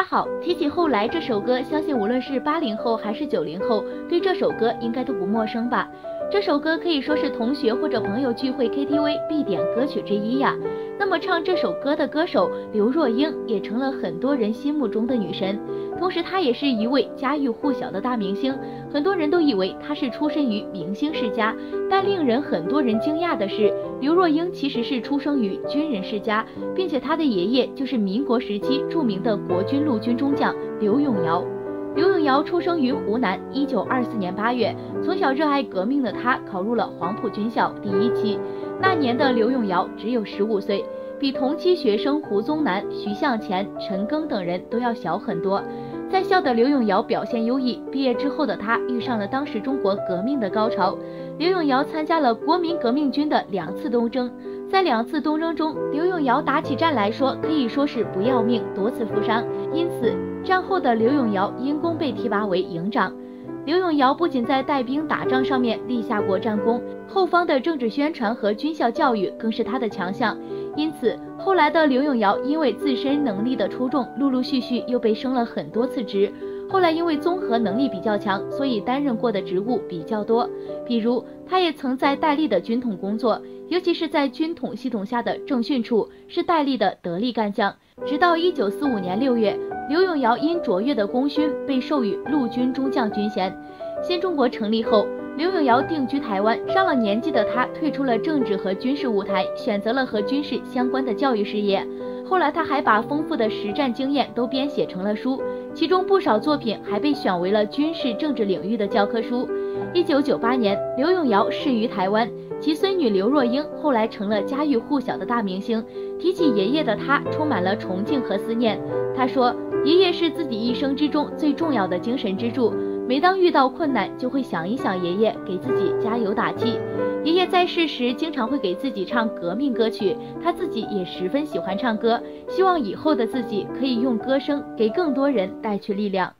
家好，提起后来这首歌，相信无论是八零后还是九零后，对这首歌应该都不陌生吧。这首歌可以说是同学或者朋友聚会 KTV 必点歌曲之一呀。那么唱这首歌的歌手刘若英也成了很多人心目中的女神，同时她也是一位家喻户晓的大明星，很多人都以为她是出身于明星世家，但令人很多人惊讶的是，刘若英其实是出生于军人世家，并且她的爷爷就是民国时期著名的国军陆军中将刘永尧。刘永尧出生于湖南，一九二四年八月。从小热爱革命的他，考入了黄埔军校第一期。那年的刘永尧只有十五岁，比同期学生胡宗南、徐向前、陈赓等人都要小很多。在校的刘永尧表现优异，毕业之后的他遇上了当时中国革命的高潮。刘永尧参加了国民革命军的两次东征，在两次东征中，刘永尧打起战来说可以说是不要命，多次负伤，因此。战后的刘永尧因功被提拔为营长。刘永尧不仅在带兵打仗上面立下过战功，后方的政治宣传和军校教育更是他的强项。因此，后来的刘永尧因为自身能力的出众，陆陆续续又被升了很多次职。后来因为综合能力比较强，所以担任过的职务比较多。比如，他也曾在戴笠的军统工作，尤其是在军统系统下的政训处，是戴笠的得力干将。直到一九四五年六月。刘永尧因卓越的功勋被授予陆军中将军衔。新中国成立后，刘永尧定居台湾。上了年纪的他退出了政治和军事舞台，选择了和军事相关的教育事业。后来，他还把丰富的实战经验都编写成了书，其中不少作品还被选为了军事政治领域的教科书。一九九八年，刘永尧逝于台湾，其孙女刘若英后来成了家喻户晓的大明星。提起爷爷的他，充满了崇敬和思念。他说。爷爷是自己一生之中最重要的精神支柱，每当遇到困难，就会想一想爷爷，给自己加油打气。爷爷在世时，经常会给自己唱革命歌曲，他自己也十分喜欢唱歌，希望以后的自己可以用歌声给更多人带去力量。